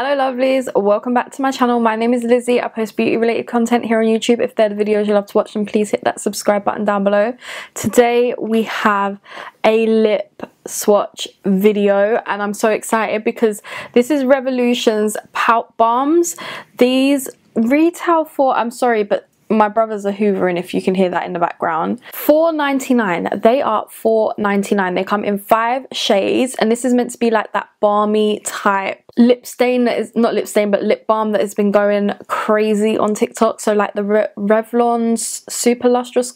Hello lovelies, welcome back to my channel. My name is Lizzie. I post beauty related content here on YouTube. If they're the videos you love to watch then please hit that subscribe button down below. Today we have a lip swatch video and I'm so excited because this is Revolution's Pout Balms. These retail for, I'm sorry but my brothers are hoovering if you can hear that in the background 4.99 they are 4.99 they come in five shades and this is meant to be like that balmy type lip stain that is not lip stain but lip balm that has been going crazy on TikTok. So like the Re Revlon's super lustrous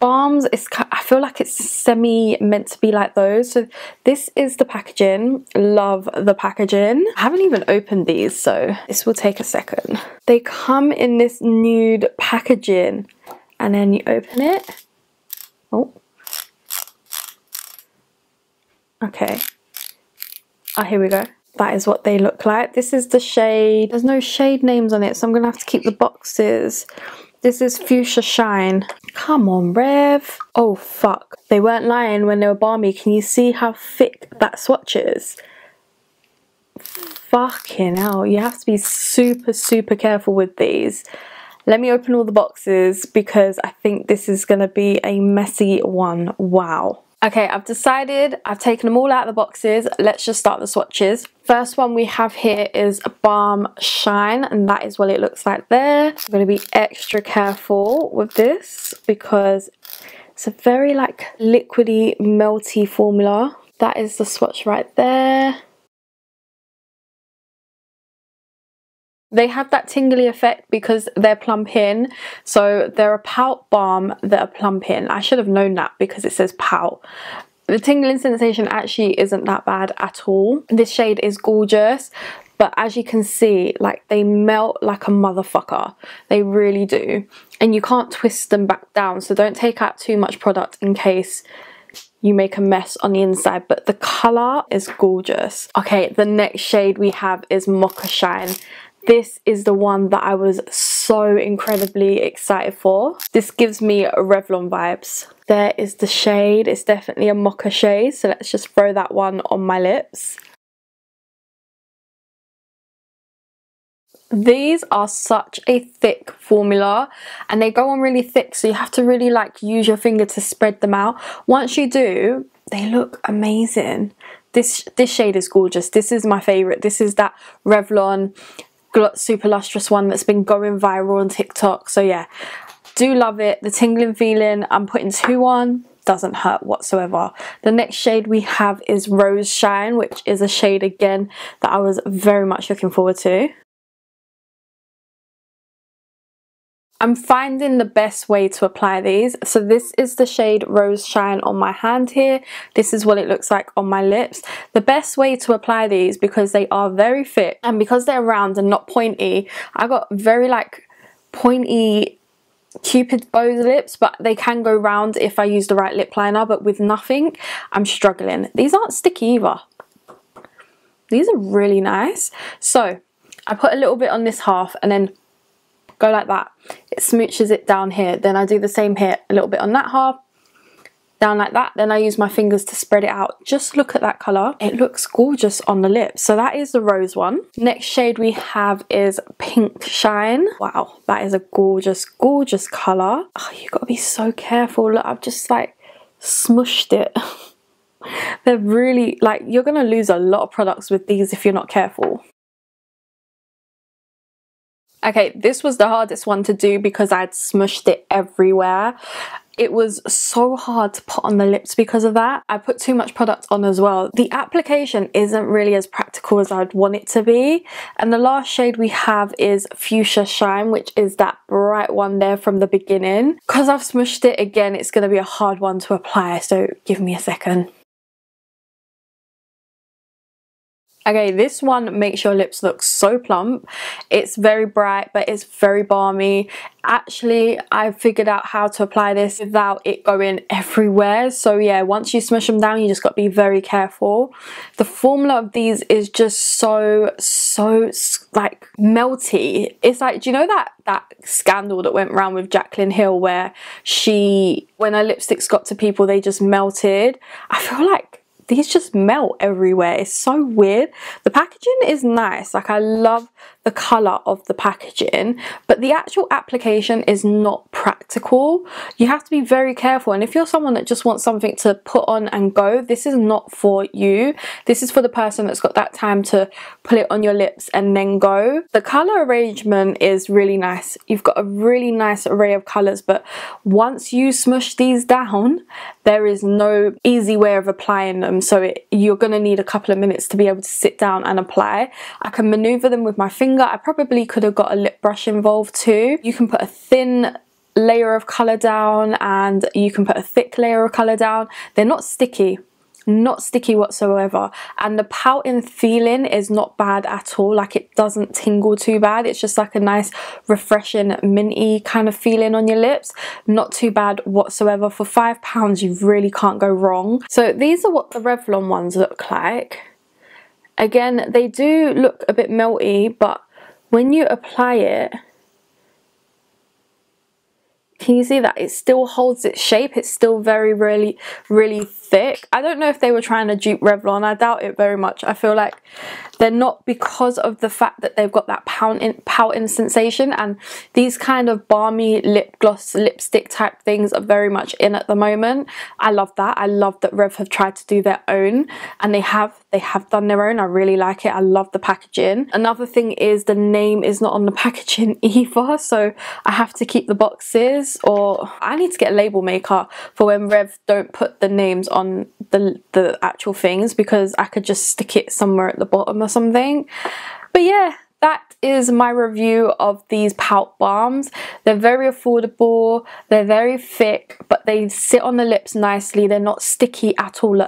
balms it's I feel like it's semi meant to be like those. So this is the packaging. Love the packaging. I haven't even opened these so this will take a second. They come in this nude packaging and then you open it. Oh. Okay. Oh here we go that is what they look like. This is the shade. There's no shade names on it, so I'm going to have to keep the boxes. This is Fuchsia Shine. Come on, Rev. Oh, fuck. They weren't lying when they were balmy. Can you see how thick that swatch is? Fucking hell. You have to be super, super careful with these. Let me open all the boxes because I think this is going to be a messy one. Wow. Okay, I've decided, I've taken them all out of the boxes. Let's just start the swatches. First one we have here is Balm Shine, and that is what it looks like there. I'm going to be extra careful with this because it's a very like liquidy, melty formula. That is the swatch right there. They have that tingly effect because they're plumping. So they're a pout balm that are plumping. I should have known that because it says pout. The tingling sensation actually isn't that bad at all. This shade is gorgeous but as you can see like they melt like a motherfucker they really do and you can't twist them back down so don't take out too much product in case you make a mess on the inside but the color is gorgeous okay the next shade we have is mocha shine this is the one that I was so incredibly excited for. This gives me Revlon vibes. There is the shade. It's definitely a mocha shade. So let's just throw that one on my lips. These are such a thick formula and they go on really thick so you have to really like use your finger to spread them out. Once you do, they look amazing. This, this shade is gorgeous. This is my favourite. This is that Revlon super lustrous one that's been going viral on TikTok. So yeah, do love it. The tingling feeling, I'm putting two on doesn't hurt whatsoever. The next shade we have is Rose Shine, which is a shade again that I was very much looking forward to. I'm finding the best way to apply these. So this is the shade Rose Shine on my hand here. This is what it looks like on my lips. The best way to apply these because they are very thick and because they're round and not pointy, I got very like pointy cupid bow lips but they can go round if I use the right lip liner but with nothing I'm struggling. These aren't sticky either. These are really nice. So I put a little bit on this half and then go like that it smooches it down here. Then I do the same here a little bit on that half down like that. Then I use my fingers to spread it out. Just look at that colour. It looks gorgeous on the lips. So that is the rose one. Next shade we have is pink shine. Wow that is a gorgeous gorgeous colour. Oh you gotta be so careful. Look I've just like smushed it. They're really like you're gonna lose a lot of products with these if you're not careful Okay, this was the hardest one to do because I'd smushed it everywhere. It was so hard to put on the lips because of that. I put too much product on as well. The application isn't really as practical as I'd want it to be. And the last shade we have is Fuchsia Shine, which is that bright one there from the beginning. Because I've smushed it again, it's going to be a hard one to apply. So give me a second. Okay, this one makes your lips look so plump. It's very bright, but it's very balmy. Actually, I figured out how to apply this without it going everywhere. So yeah, once you smush them down, you just got to be very careful. The formula of these is just so, so like melty. It's like, do you know that, that scandal that went around with Jaclyn Hill where she, when her lipsticks got to people, they just melted? I feel like these just melt everywhere. It's so weird. The packaging is nice. Like I love the color of the packaging, but the actual application is not practical. You have to be very careful. And if you're someone that just wants something to put on and go, this is not for you. This is for the person that's got that time to put it on your lips and then go. The color arrangement is really nice. You've got a really nice array of colors, but once you smush these down, there is no easy way of applying them. So it, you're gonna need a couple of minutes to be able to sit down and apply. I can maneuver them with my finger. I probably could have got a lip brush involved too. You can put a thin layer of colour down and you can put a thick layer of colour down. They're not sticky not sticky whatsoever and the pouting feeling is not bad at all like it doesn't tingle too bad it's just like a nice refreshing minty kind of feeling on your lips not too bad whatsoever for five pounds you really can't go wrong so these are what the Revlon ones look like Again, they do look a bit melty, but when you apply it, can you see that? It still holds its shape. It's still very really really thick. I don't know if they were trying to dupe revlon. I doubt it very much. I feel like they're not because of the fact that they've got that pouting, pouting sensation. And these kind of balmy lip gloss lipstick type things are very much in at the moment. I love that. I love that rev have tried to do their own and they have they have done their own i really like it i love the packaging another thing is the name is not on the packaging either so i have to keep the boxes or i need to get a label maker for when rev don't put the names on the the actual things because i could just stick it somewhere at the bottom or something. But yeah, that is my review of these pout balms. They're very affordable, they're very thick, but they sit on the lips nicely. They're not sticky at all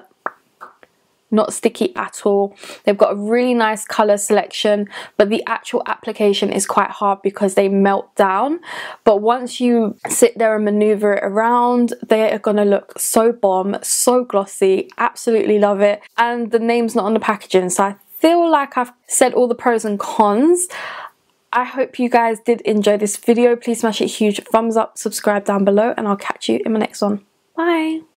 not sticky at all. They've got a really nice colour selection, but the actual application is quite hard because they melt down. But once you sit there and maneuver it around, they are going to look so bomb, so glossy, absolutely love it. And the name's not on the packaging, so I feel like I've said all the pros and cons. I hope you guys did enjoy this video. Please smash a huge thumbs up, subscribe down below, and I'll catch you in my next one. Bye!